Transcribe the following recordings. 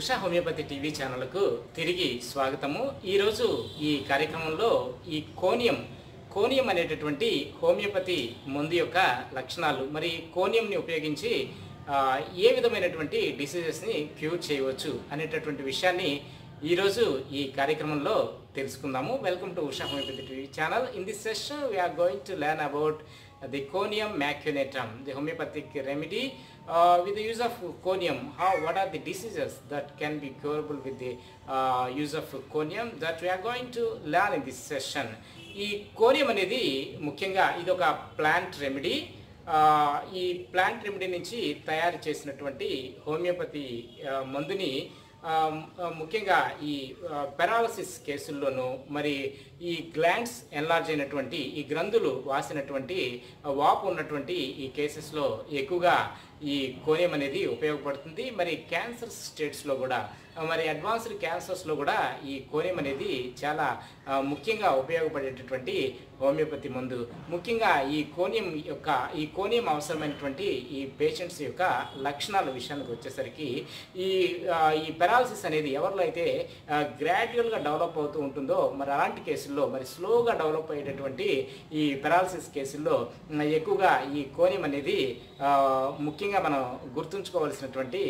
Usha homeopathy TV ఛానల్కు తిరిగి స్వాగతము. ఈరోజు ఈ కార్యక్రమంలో ఈ కోనియం కోనియం అనేటటువంటి హోమియోపతి మందు యొక్క లక్షణాలు మరి కోనియంని ఉపయోగించి ఏ విధమైనటువంటి డిసీజెస్ని క్యూర్ చేయవచ్చు అనేటటువంటి విషయాన్ని ఈరోజు ఈ కార్యక్రమంలో తెలుసుకుందాము. Welcome to Usha homeopathy TV channel. In this session we are going to learn about the conium maculatum the homeopathic remedy uh, with the use of conium. How, what are the diseases that can be curable with the uh, use of conium that we are going to learn in this session. ఈ కోనియం అనేది ముఖ్యంగా ఇది ఒక plant remedy ఈ plant remedy నుంచి తయారు చేసినటువంటి homeopathy uh, మందుని um, uh, ముఖ్యంగా ఈ uh, పెరాలసిస్ కేసుల్లోనూ మరి ఈ గ్లాండ్స్ ఎన్లార్జ్ అయినటువంటి ఈ గ్రంథులు వాసినటువంటి వాపు ఉన్నటువంటి ఈ కేసెస్లో ఎక్కువగా ఈ కోనియం అనేది ఉపయోగపడుతుంది. మరి క్యాన్సర్ స్టేట్స్లో కూడా మరి అడ్వాన్స్డ్ క్యాన్సర్స్లో కూడా ఈ కోనియం అనేది చాలా ముఖ్యంగా ఉపయోగపడేటటువంటి హోమియోపతి మందు. ముఖ్యంగా ఈ కోనియం యొక్క ఈ కోనియం అవసరమైనటువంటి ఈ పేషెంట్స్ యొక్క లక్షణాల విషయానికి వచ్చేసరికి ఈ ఈ పెరాలసిస్ అనేది ఎవరిలో అయితే గ్రాడ్యువల్గా డెవలప్ అవుతూ ఉంటుందో మరి అలాంటి కేసుల్లో మరి స్లోగా డెవలప్ అయ్యేటటువంటి ఈ పెరాలసిస్ కేసుల్లో ఎక్కువగా ఈ కోనియం అనేది ముఖ్యంగా ముఖ్యంగా మనం గుర్తుంచుకోవాల్సినటువంటి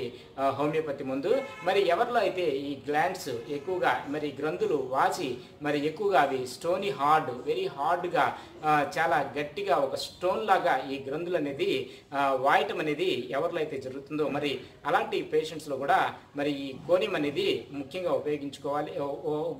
హోమియోపతి ముందు. మరి ఎవరిలో అయితే ఈ గ్లాండ్స్ ఎక్కువగా మరి గ్రంథులు వాచి మరి ఎక్కువగా అవి స్టోనీ హార్డ్ వెరీ హార్డ్గా చాలా గట్టిగా ఒక స్టోన్ లాగా ఈ గ్రంథులు అనేది వాయటం అనేది ఎవరిలో అయితే జరుగుతుందో మరి అలాంటి పేషెంట్స్లో కూడా మరి ఈ కోనియం అనేది ముఖ్యంగా ఉపయోగించుకోవాలి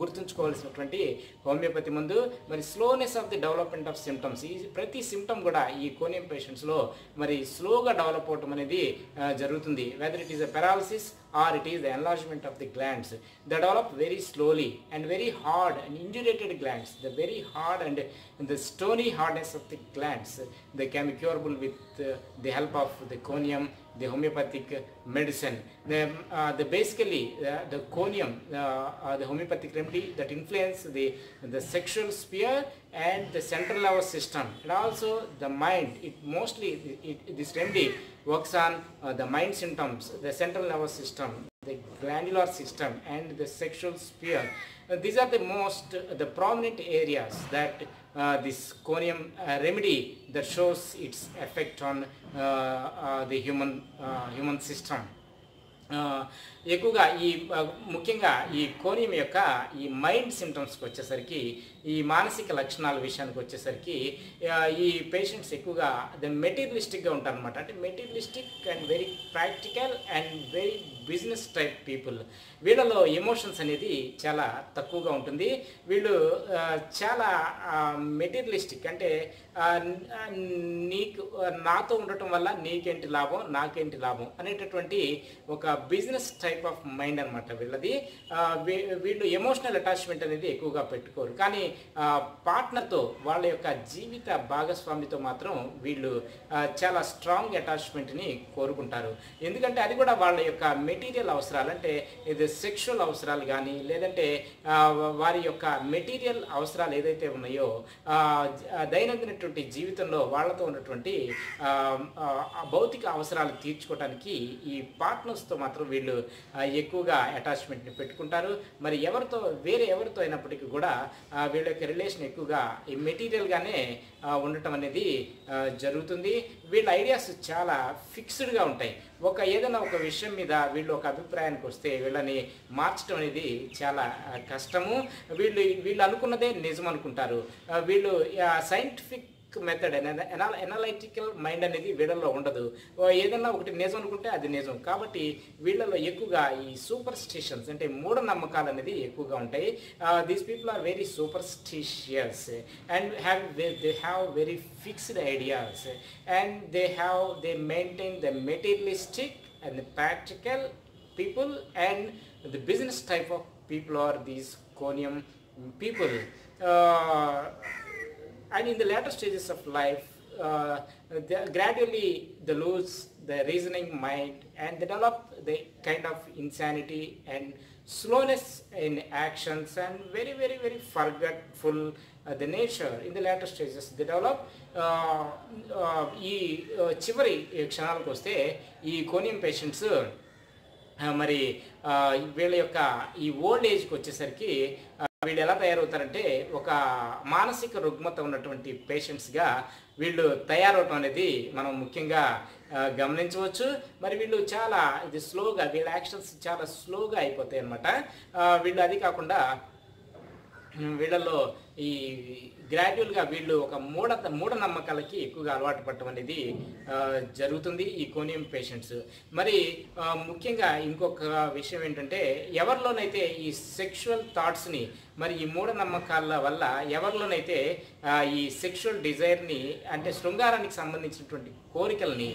గుర్తుంచుకోవాల్సినటువంటి హోమియోపతి ముందు. మరి slowness of the development of symptoms ఈ ప్రతి సిమ్టమ్ కూడా ఈ కోనియం పేషెంట్స్లో మరి స్లోగా డెవలప్ అవటం అనేది ఆ, జరుగుతుంది whether it is a paralysis or it is the enlargement of the glands. They develop very slowly and very hard and indurated glands. The very hard and the stony hardness of the glands. They can be curable with uh, the help of the conium, the homeopathic medicine. The, uh, the basically uh, the conium, uh, uh, the homeopathic remedy that influence the the sexual sphere and the central nervous system and also the mind. It mostly it, it, this remedy works on uh, the mind symptoms, the central nervous system, the glandular system, and the sexual sphere. Uh, these are the most, uh, the prominent areas that uh, this conium uh, remedy that shows its effect on uh, uh, the human uh, human system. ఆ, ఎక్కువగా ఈ ఆ, ముఖ్యంగా ఈ కోనియం యొక్క ఈ mind సిమ్టమ్స్కి వచ్చేసరికి ఈ మానసిక లక్షణాల విషయానికి వచ్చేసరికి ఈ పేషెంట్స్ ఎక్కువగా ద మెటీరియలిస్టిక్గా ఉంటారనమాట అంటే materialistic and very practical and very business type people వీళ్ళలో ఎమోషన్స్ అనేది చాలా తక్కువగా ఉంటుంది. వీళ్ళు చాలా మెటీరియలిస్టిక్ అంటే నీకు నాతో ఉండటం వల్ల నీకేంటి లాభం నాకేంటి లాభం అనేటటువంటి ఒక బిజినెస్ టైప్ ఆఫ్ మైండ్ అనమాట వీళ్ళది. వీళ్ళు ఎమోషనల్ అటాచ్మెంట్ అనేది ఎక్కువగా పెట్టుకోరు. కానీ పార్ట్నర్తో వాళ్ళ యొక్క జీవిత భాగస్వామితో మాత్రం వీళ్ళు చాలా స్ట్రాంగ్ అటాచ్మెంట్ని కోరుకుంటారు. ఎందుకంటే అది కూడా వాళ్ళ యొక్క మెటీరియల్ అవసరాలు అంటే ఇది సెక్షువల్ అవసరాలు కానీ లేదంటే వారి యొక్క మెటీరియల్ అవసరాలు ఏదైతే ఉన్నాయో దైనందినటువంటి జీవితంలో వాళ్ళతో ఉన్నటువంటి భౌతిక అవసరాలు తీర్చుకోవడానికి ఈ పార్ట్నర్స్తో మాత్రం వీళ్ళు ఎక్కువగా అటాచ్మెంట్ని పెట్టుకుంటారు. మరి ఎవరితో వేరే ఎవరితో అయినప్పటికీ కూడా వీళ్ళు వీళ్ళ యొక్క రిలేషన్ ఎక్కువగా ఈ మెటీరియల్గానే ఉండటం అనేది జరుగుతుంది. వీళ్ళ ఐడియాస్ చాలా ఫిక్స్డ్గా ఉంటాయి. ఒక ఏదైనా ఒక విషయం మీద వీళ్ళు ఒక అభిప్రాయానికి వస్తే వీళ్ళని మార్చడం అనేది చాలా కష్టము. వీళ్ళు వీళ్ళు అనుకున్నదే నిజం అనుకుంటారు. వీళ్ళు సైంటిఫిక్ మెథడ్ ఎనాలైటికల్ మైండ్ అనేది వీళ్ళల్లో ఉండదు. ఏదైనా ఏదన్నా ఒకటి నిజం అనుకుంటే అది నిజం. కాబట్టి వీళ్ళలో ఎక్కువగా ఈ సూపర్ స్టిషన్స్ అంటే మూఢనమ్మకాలు అనేది ఎక్కువగా ఉంటాయి. These people are very superstitious and have they have very fixed ideas and they have they maintain the materialistic and practical people and the business type of people are these conium people. And in the later stages of life uh, they gradually they lose the reasoning mind and they develop the kind of insanity and slowness in actions and very very very forgetful uh, the nature in the later stages they develop ఈ చివరి క్షణాలకు వస్తే ఈ conium patients మరి వీళ్ళ యొక్క ఈ old ఏజ్కి వచ్చేసరికి వీళ్ళు ఎలా తయారవుతారంటే ఒక మానసిక రుగ్మత ఉన్నటువంటి పేషెంట్స్గా వీళ్ళు తయారవటం అనేది మనం ముఖ్యంగా గమనించవచ్చు. మరి వీళ్ళు చాలా ఇది స్లోగా వీళ్ళ యాక్షన్స్ చాలా స్లోగా అయిపోతాయి అనమాట వీళ్ళు అది కాకుండా వీళ్ళలో ఈ గ్రాడ్యువల్గా వీళ్ళు ఒక మూఢ మూఢనమ్మకాలకి ఎక్కువగా అలవాటు పడటం అనేది జరుగుతుంది ఈ కోనియం పేషెంట్స్. మరి ముఖ్యంగా ఇంకొక విషయం ఏంటంటే ఎవరిలోనైతే ఈ సెక్షువల్ థాట్స్ని మరి ఈ మూఢనమ్మకాల వల్ల ఎవరిలోనైతే ఈ సెక్షువల్ డిజైర్ని అంటే శృంగారానికి సంబంధించినటువంటి కోరికల్ని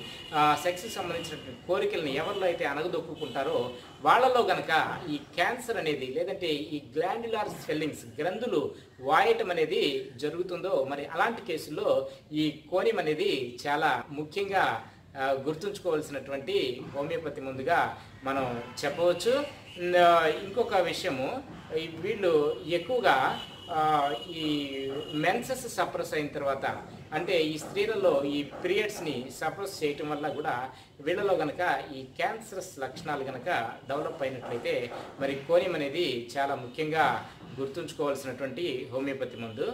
సెక్స్కి సంబంధించినటువంటి కోరికల్ని ఎవరిలో అయితే అనగదొక్కుంటారో వాళ్ళలో గనక ఈ క్యాన్సర్ అనేది లేదంటే ఈ గ్లాండ్యులార్ స్వెల్లింగ్స్ గ్రంథులు వాయటం అనేది జరుగుతుందో మరి అలాంటి కేసుల్లో ఈ కోనియం అనేది చాలా ముఖ్యంగా గుర్తుంచుకోవాల్సినటువంటి హోమియోపతి ముందుగా మనం చెప్పవచ్చు. ఇంకొక విషయము వీళ్ళు ఎక్కువగా ఈ మెన్సెస్ సప్రెస్ అయిన తర్వాత అంటే ఈ స్త్రీలలో ఈ పీరియడ్స్ని సప్రెస్ చేయటం వల్ల కూడా వీళ్ళలో గనక ఈ క్యాన్సరస్ లక్షణాలు గనక డెవలప్ అయినట్లయితే మరి కోనియం అనేది చాలా ముఖ్యంగా గుర్తుంచుకోవాల్సినటువంటి హోమియోపతి మందు.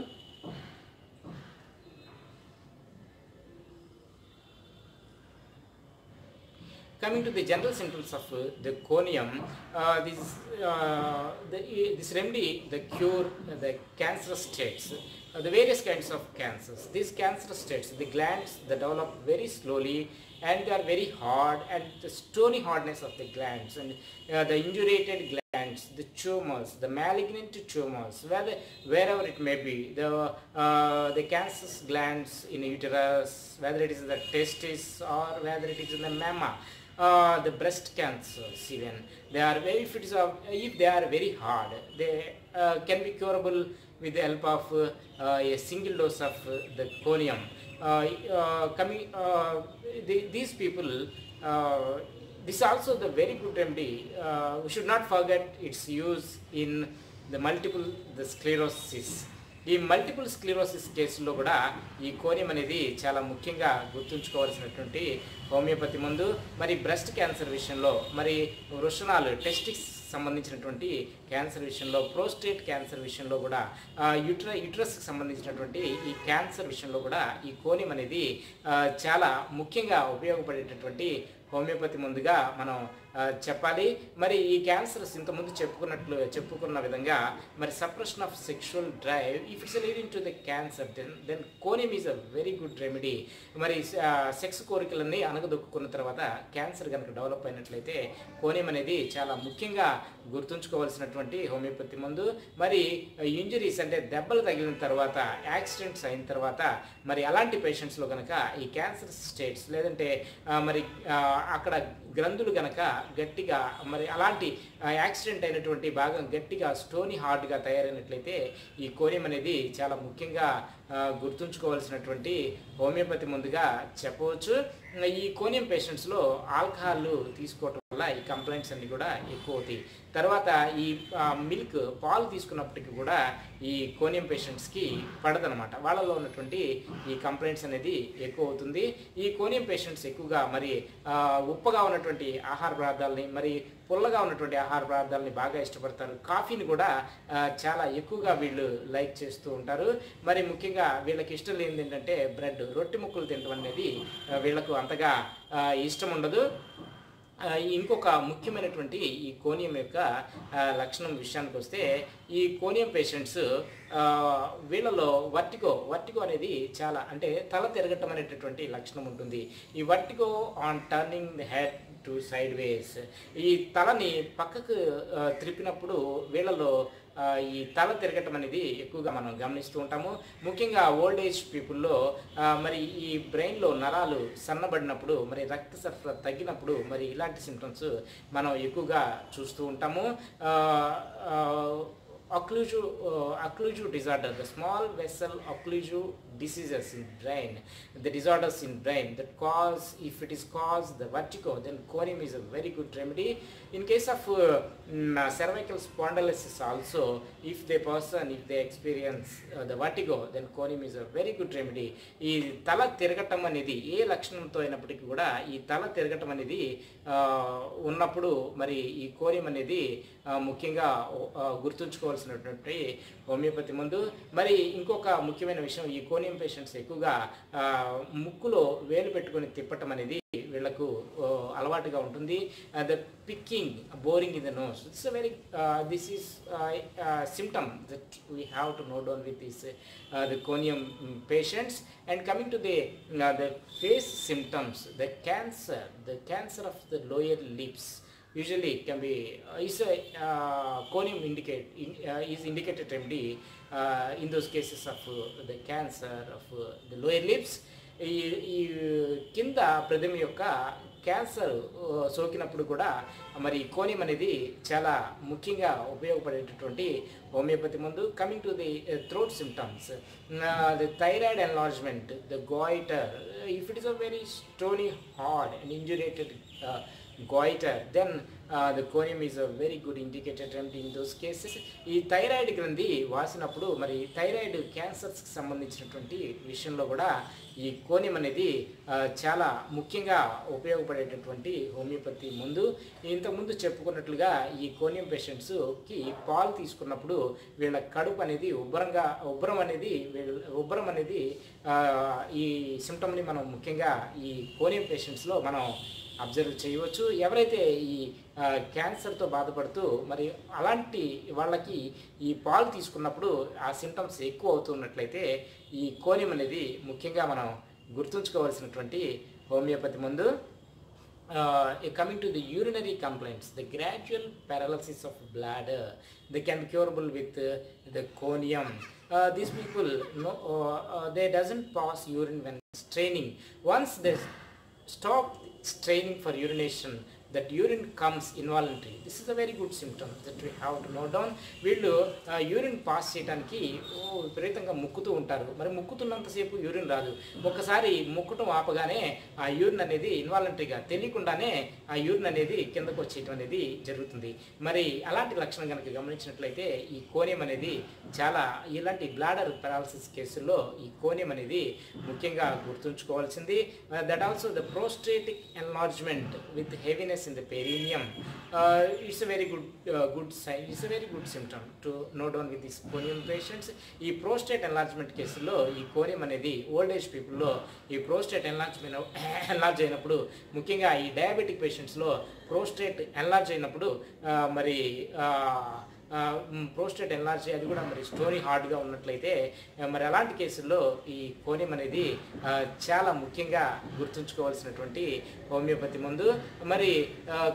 Coming to the general symptoms of the conium, uh, this, uh, the, this remedy, the cure uh, the cancerous states, the various kinds of cancers. These cancerous states, the glands that develop very slowly and they are very hard and the stony hardness of the glands and the indurated glands, the tumors, the malignant tumors, whether, wherever it may be, the, uh, the cancerous glands in uterus, whether it is the testis or whether it is in the mamma, uh, the breast cancers even they are very if it is a, if they are very hard they uh, can be curable with the help of uh, uh, a single dose of uh, the conium uh, uh, coming uh, the, these people uh, This also the very good remedy, uh, we should not forget its use in the multiple the sclerosis. ఈ multiple sclerosis కేసుల్లో కూడా ఈ కోనియం అనేది చాలా ముఖ్యంగా గుర్తుంచుకోవాల్సినటువంటి homeopathy ముందు మరి బ్రెస్ట్ క్యాన్సర్ విషయంలో మరి వృషణాలు టెస్టిక్స్ సంబంధించినటువంటి క్యాన్సర్ విషయంలో ప్రోస్టేట్ క్యాన్సర్ విషయంలో కూడా యుట్ర యుట్రస్కి సంబంధించినటువంటి ఈ క్యాన్సర్ విషయంలో కూడా ఈ కోనియం అనేది చాలా ముఖ్యంగా ఉపయోగపడేటటువంటి హోమియోపతి ముందుగా మనం చెప్పాలి. మరి ఈ క్యాన్సర్స్ ఇంతకుముందు చెప్పుకున్నట్లు చెప్పుకున్న విధంగా మరి suppression of sexual drive if it's leading to the cancer then then conium is a very good remedy. మరి సెక్స్ కోరికలన్నీ అనగదొక్కున్న తర్వాత క్యాన్సర్ కనుక డెవలప్ అయినట్లయితే కోనియం అనేది చాలా ముఖ్యంగా గుర్తుంచుకోవాల్సినటువంటి హోమియోపతి మందు. మరి ఇంజరీస్ అంటే దెబ్బలు తగిలిన తర్వాత యాక్సిడెంట్స్ అయిన తర్వాత మరి అలాంటి పేషెంట్స్లో కనుక ఈ క్యాన్సర్ స్టేట్స్ లేదంటే మరి అక్కడ గ్రంథులు గనక గట్టిగా మరి అలాంటి యాక్సిడెంట్ అయినటువంటి భాగం గట్టిగా స్టోనీ హార్డ్గా తయారైనట్లయితే ఈ కోరియం అనేది చాలా ముఖ్యంగా గుర్తుంచుకోవాల్సినటువంటి హోమియోపతి ముందుగా చెప్పవచ్చు. ఈ కోనియం పేషెంట్స్లో ఆల్కహాల్ తీసుకోవటం వల్ల ఈ కంప్లైంట్స్ అన్నీ కూడా ఎక్కువ అవుతాయి తర్వాత ఈ మిల్క్ పాలు తీసుకున్నప్పటికీ కూడా ఈ కోనియం పేషెంట్స్కి పడదనమాట వాళ్ళలో ఉన్నటువంటి ఈ కంప్లైంట్స్ అనేది ఎక్కువ అవుతుంది ఈ కోనియం పేషెంట్స్ ఎక్కువగా మరి ఉప్పగా ఉన్నటువంటి ఆహార పదార్థాలని మరి పుల్లగా ఉన్నటువంటి ఆహార పదార్థాలని బాగా ఇష్టపడతారు. కాఫీని కూడా చాలా ఎక్కువగా వీళ్ళు లైక్ చేస్తూ ఉంటారు. మరి ముఖ్యంగా వీళ్ళకి ఇష్టం లేనిది ఏంటంటే బ్రెడ్. రొట్టె ముక్కలు తినడం అనేది వీళ్ళకు అంతగా ఇష్టం ఉండదు. ఇంకొక ముఖ్యమైనటువంటి ఈ కోనియం యొక్క లక్షణం విషయానికి వస్తే ఈ కోనియం పేషెంట్స్ వీళ్ళలో వర్టిగో వర్టిగో అనేది చాలా అంటే తల తిరగటం అనేటటువంటి లక్షణం ఉంటుంది. ఈ vertigo on turning the head to side ways. ఈ తలని పక్కకు త్రిప్పినప్పుడు వీళ్ళలో ఈ తల తిరగటం అనేది ఎక్కువగా మనం గమనిస్తూ ఉంటాము. ముఖ్యంగా ఓల్డ్ ఏజ్ పీపుల్లో మరి ఈ బ్రెయిన్లో నరాలు సన్నబడినప్పుడు మరి రక్త సరఫరా తగ్గినప్పుడు మరి ఇలాంటి సిమ్టమ్స్ మనం ఎక్కువగా చూస్తూ ఉంటాము. Occlusive occlusive disorder the small vessel occlusive diseases in brain, the disorders in brain that cause, if it is caused the vertigo, then corium is a very good remedy. In case of uh, mm, cervical spondylosis also, if the person, if they experience uh, the vertigo, then corium is a very good remedy. ఈ తల తిరగటం అనేది ఏ లక్షణంతో అయినప్పటికీ కూడా ఈ తల తిరగటం అనేది ఉన్నప్పుడు మరి ఈ కోరియం అనేది ముఖ్యంగా గుర్తుంచుకోవాల్సినటువంటి హోమియోపతి ముందు. మరి ఇంకొక ముఖ్యమైన విషయం ఈ కోనియం పేషెంట్స్ ఎక్కువగా ముక్కులో వేలు పెట్టుకొని తిప్పటం అనేది వీళ్ళకు అలవాటుగా ఉంటుంది. The picking boring in the nose it's very this is symptom that we have to note down with this the conium patients and coming to the the face symptoms the cancer the cancer of the lower lips usually can be uh, is a uh, conium indicate in, uh, is indicated remedy uh, in those cases of uh, the cancer of uh, the lower lips. ఈ ఈ కింద ప్రతిమ యొక్క cancer uh, సోకినప్పుడు కూడా మరి కోనియం అనేది చాలా ముఖ్యంగా ఉపయోగపడేటటువంటి హోమియోపతి మందు. Coming to the throat symptoms the thyroid enlargement the goitre if it is a very stony hard and indurated goiter. Then uh, the conium is a very good indicator remedy in those cases. ఈ thyroid గ్రంథి వాసినప్పుడు మరి thyroid క్యాన్సర్స్కి సంబంధించినటువంటి విషయంలో కూడా ఈ కోనియం అనేది చాలా ముఖ్యంగా ఉపయోగపడేటటువంటి హోమియోపతి ముందు. ఇంతకుముందు చెప్పుకున్నట్లుగా ఈ కోనియం పేషెంట్స్కి పాలు తీసుకున్నప్పుడు వీళ్ళ కడుపు అనేది ఉబ్బరంగా ఉబ్బరం అనేది వీళ్ళ ఉబ్బరం అనేది ఈ సిమ్టమ్ని మనం ముఖ్యంగా ఈ కోనియం పేషెంట్స్లో మనం అబ్జర్వ్ చేయవచ్చు. ఎవరైతే ఈ క్యాన్సర్తో బాధపడుతూ మరి అలాంటి వాళ్ళకి ఈ పాలు తీసుకున్నప్పుడు ఆ సిమ్టమ్స్ ఎక్కువ అవుతున్నట్లయితే ఈ కోనియం అనేది ముఖ్యంగా మనం గుర్తుంచుకోవాల్సినటువంటి హోమియోపతి ముందు coming to the urinary complaints the gradual paralysis of bladder the can curable with the conium these people no they doesn't pass urine when straining once they stop straining for urination. That urine comes involuntary this is a very good symptom that we have to note down వీళ్ళు urine pass చేయడానికి ఓ విపరీతంగా ముక్కుతూ ఉంటారు. మరి ముక్కుతున్నంతసేపు urine రాదు. ఒక్కసారి ముక్కటం ఆపగానే ఆ urine అనేది ఇన్వాలంటరీగా తెలియకుండానే ఆ యూరిన్ అనేది కిందకు వచ్చేయటం అనేది జరుగుతుంది. మరి అలాంటి లక్షణం కనుక గమనించినట్లయితే ఈ కోనియం అనేది చాలా ఇలాంటి బ్లాడర్ పెరాలసిస్ కేసుల్లో ఈ కోనియం అనేది ముఖ్యంగా గుర్తుంచుకోవాల్సింది. That also the prostatic enlargement with heaviness in the perineum it's a very good good sign it's a very good symptom to note down with this conium patients ఈ ప్రోస్టేట్ ఎన్లార్జ్మెంట్ కేసులో ఈ కోరియం అనేది old age పీపుల్లో ఈ prostate enlargement enlarge అయినప్పుడు ముఖ్యంగా ఈ diabetic పేషెంట్స్లో prostate enlarge అయినప్పుడు మరి ప్రోస్టేట్ ఎన్లార్జ్ అది కూడా మరి స్టోరీ హార్డ్గా ఉన్నట్లయితే మరి అలాంటి కేసుల్లో ఈ కోనియం అనేది చాలా ముఖ్యంగా గుర్తుంచుకోవాల్సినటువంటి హోమియోపతి మందు. మరి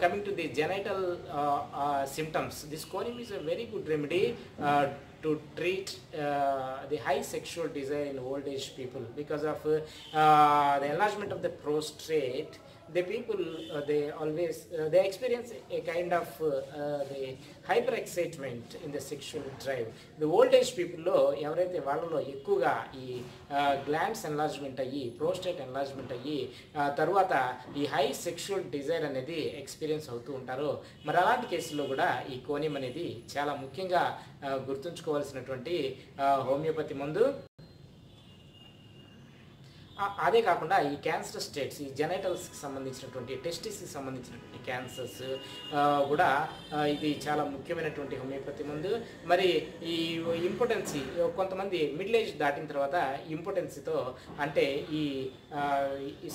coming to the genital symptoms this conium is a very good remedy to treat uh, the high sexual desire in old age people because of uh, the enlargement of the prostate the people uh, they always uh, they experience a kind of uh, uh, the hyper excitement in the sexual drive. The old age people ఎవరైతే వాళ్ళలో ఎక్కువగా ఈ uh, glands enlargement అయ్యి prostate enlargement అయ్యి uh, తర్వాత ఈ high sexual desire అనేది experience అవుతూ ఉంటారో మరి అలాంటి కేసుల్లో కూడా ఈ కోనియం అనేది చాలా ముఖ్యంగా uh, గుర్తుంచుకోవాల్సినటువంటి హోమియోపతి మందు అదే కాకుండా ఈ క్యాన్సర్ స్టేట్స్ ఈ జెనైటల్స్కి సంబంధించినటువంటి టెస్టిస్కి సంబంధించినటువంటి క్యాన్సర్స్ కూడా ఇది చాలా ముఖ్యమైనటువంటి హోమియోపతి ముందు. మరి ఈ ఇంపార్టెన్సీ కొంతమంది మిడిల్ ఏజ్ దాటిన తర్వాత ఇంపార్టెన్సీతో అంటే ఈ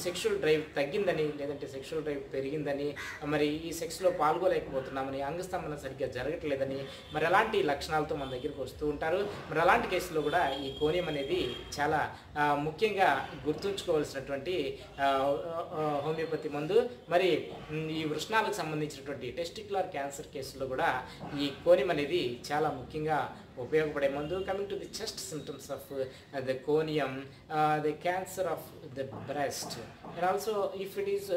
సెక్షువల్ డ్రైవ్ తగ్గిందని లేదంటే సెక్షువల్ డ్రైవ్ పెరిగిందని మరి ఈ సెక్స్లో పాల్గొలేకపోతున్నామని అంగస్తంభన సరిగ్గా జరగట్లేదని మరి అలాంటి లక్షణాలతో మన దగ్గరికి వస్తూ ఉంటారు. మరి అలాంటి కేసులో కూడా ఈ కోనియం అనేది చాలా ముఖ్యంగా గుర్తుంచుకోవాల్సినటువంటి హోమియోపతి మందు. మరి ఈ వృష్ణాలకు సంబంధించినటువంటి టెస్టిక్యులర్ క్యాన్సర్ కేసులో కూడా ఈ కోనిం అనేది చాలా ముఖ్యంగా ఉపయోగపడే మందు. Coming to the chest symptoms of the conium the cancer of the breast and also if it is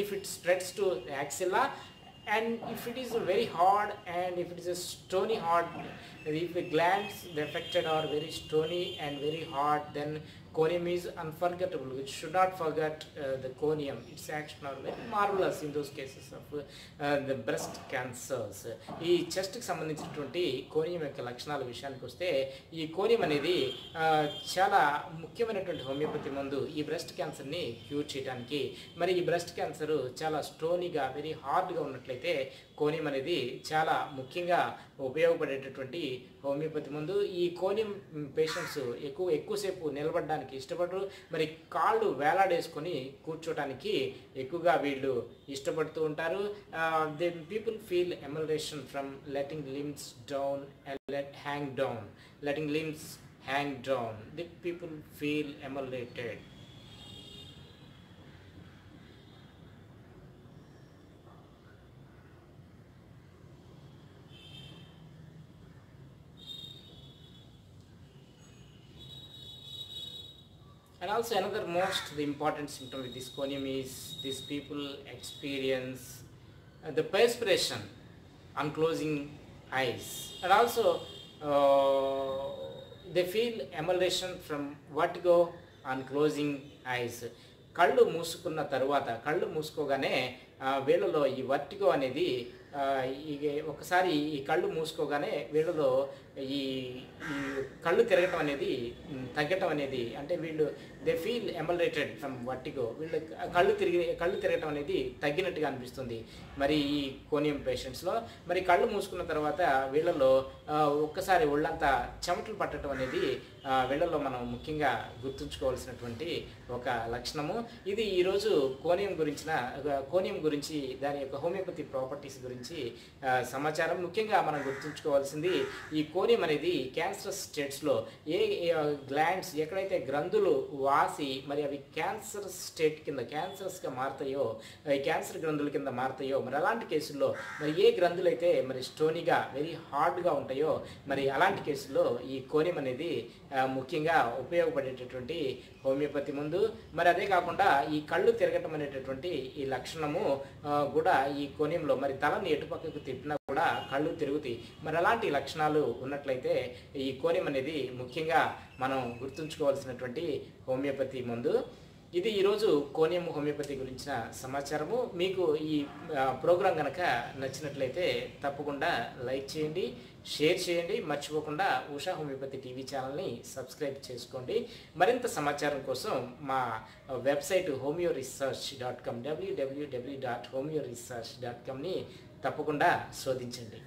if it spreads to axilla and if it is very hard and if it is a stony hard if the glands the affected are very stony and very hard then conium is unforgettable we should not forget uh, the conium. Its action are very marvelous in those cases of uh, the breast cancers. ఈ చెస్ట్కి సంబంధించినటువంటి కోనియం యొక్క లక్షణాల విషయానికి వస్తే ఈ కోనియం అనేది చాలా ముఖ్యమైనటువంటి హోమియోపతి మందు ఈ బ్రెస్ట్ క్యాన్సర్ని క్యూర్ చేయడానికి. మరి ఈ బ్రెస్ట్ క్యాన్సర్ చాలా స్టోనీగా వెరీ హార్డ్గా ఉన్నట్లయితే కోనియం అనేది చాలా ముఖ్యంగా ఉపయోగపడేటటువంటి హోమియోపతి మందు ఈ కోనియం పేషెంట్స్ ఎక్కువ ఎక్కువసేపు నిలబడడానికి ఇష్టపడరు. మరి కాళ్ళు వేలాడేసుకొని కూర్చోటానికి ఎక్కువగా వీళ్ళు ఇష్టపడుతూ ఉంటారు. They people feel amelioration from letting limbs down let hang down. Letting limbs hang down. The people feel ameliorated. And also another most the important symptom with this conium is these people experience uh, the perspiration on closing eyes and also uh, they feel emulation from vertigo on closing eyes కళ్ళు మూసుకున్న తరువాత కళ్ళు మూసుకోగానే ఆ, వీళ్ళలో ఈ vertigo అనేది ఆ, ఈ ఒకసారి ఈ కళ్ళు మూసుకోగానే వీళ్ళలో ఈ ఈ కళ్ళు తిరగటం అనేది తగ్గటం అనేది అంటే వీళ్ళు they feel ameliorated from vertigo వీళ్ళు కళ్ళు తిరిగి కళ్ళు తిరగటం అనేది తగ్గినట్టుగా అనిపిస్తుంది. మరి ఈ కోనియం పేషెంట్స్లో మరి కళ్ళు మూసుకున్న తర్వాత వీళ్ళలో ఒక్కసారి ఒళ్ళంతా చెమటలు పట్టడం అనేది వీళ్ళలో మనం ముఖ్యంగా గుర్తుంచుకోవాల్సినటువంటి ఒక లక్షణము. ఇది ఈరోజు కోనియం గురించిన కోనియం గురించి దాని యొక్క హోమియోపతి ప్రాపర్టీస్ గురించి ఆ, సమాచారం ముఖ్యంగా మనం గుర్తుంచుకోవాల్సింది ఈ కోనియం అనేది క్యాన్సర్ స్టేట్స్లో ఏ గ్లాండ్స్ ఎక్కడైతే గ్రంథులు వాసి మరి అవి క్యాన్సర్ స్టేట్ కింద క్యాన్సర్స్గా మారుతాయో క్యాన్సర్ గ్రంథుల కింద మారుతాయో మరి అలాంటి కేసుల్లో మరి ఏ గ్రంథులు అయితే మరి స్టోనీగా వెరీ హార్డ్గా ఉంటాయో మరి అలాంటి కేసుల్లో ఈ కోనియం అనేది ముఖ్యంగా ఉపయోగపడేటటువంటి హోమియోపతి ముందు మరి అదే కాకుండా ఈ కళ్ళు తిరగటం అనేటటువంటి ఈ లక్షణము కూడా ఈ కోనియంలో మరి తలని ఎటుపక్కకు తిప్పినా కూడా కళ్ళు తిరుగుతాయి. మరి అలాంటి లక్షణాలు ఉన్నట్లయితే ఈ కోనియం అనేది ముఖ్యంగా మనం గుర్తుంచుకోవాల్సినటువంటి హోమియోపతి మందు. ఇది ఈరోజు కోనియం హోమియోపతి గురించిన సమాచారము. మీకు ఈ ప్రోగ్రాం కనుక నచ్చినట్లయితే తప్పకుండా లైక్ చేయండి షేర్ చేయండి. మర్చిపోకుండా ఉషా హోమియోపతి టీవీ ఛానల్ని సబ్స్క్రైబ్ చేసుకోండి. మరింత సమాచారం కోసం మా website homeo research dot com WWW dot homeo research dot కామ్ని తప్పకుండా శోధించండి.